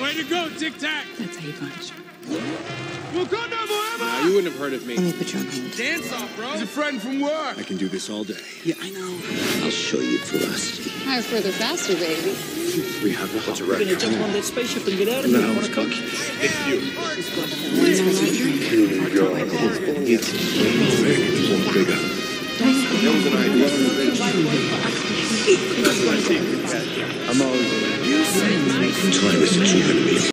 Way to go, Tic Tac! That's how you punch. Wakanda Now, you wouldn't have heard of me. Let me put you on hold. Dance off, bro! He's a friend from work! I can do this all day. Yeah, I know. I'll show you ferocity. Higher, further, faster, baby. We have a We're gonna jump on that spaceship and get out of here. No, Wanna come? It's you. It's bigger. That was an idea. I'm always. Time is 200 meters.